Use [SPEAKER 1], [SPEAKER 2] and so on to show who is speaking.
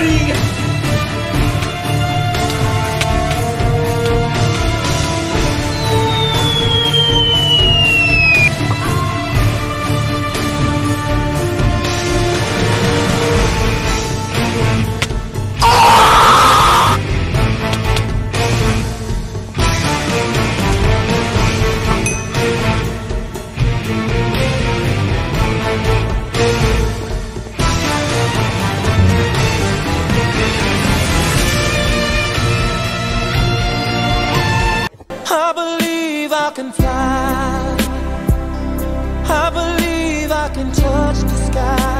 [SPEAKER 1] ready. Sky.